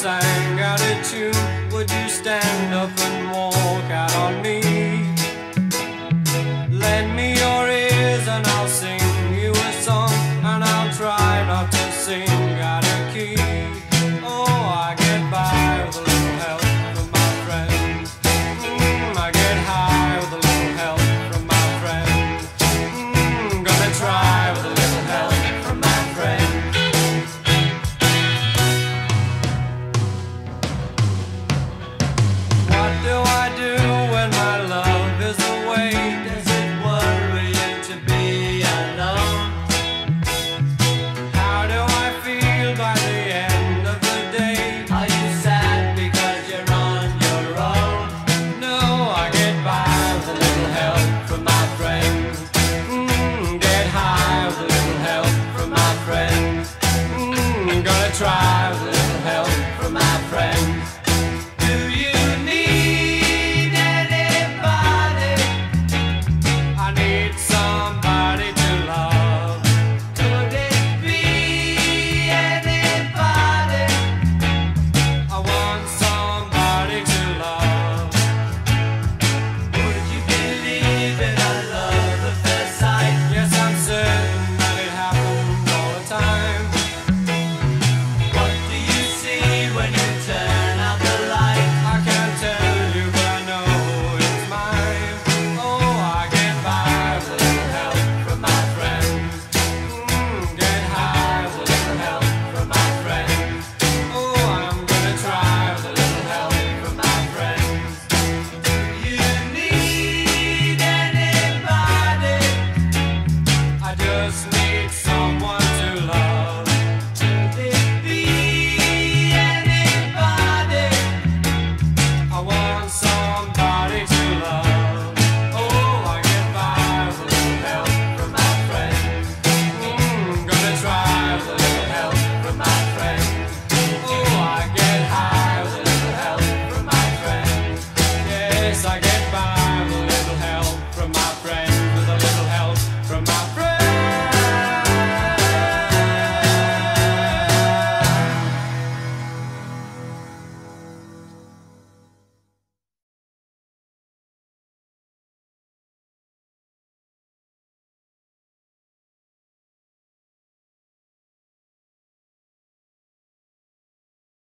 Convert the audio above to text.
sang out a tune, would you stand up and walk out on me? Lend me your ears and I'll sing you a song, and I'll try not to sing. place like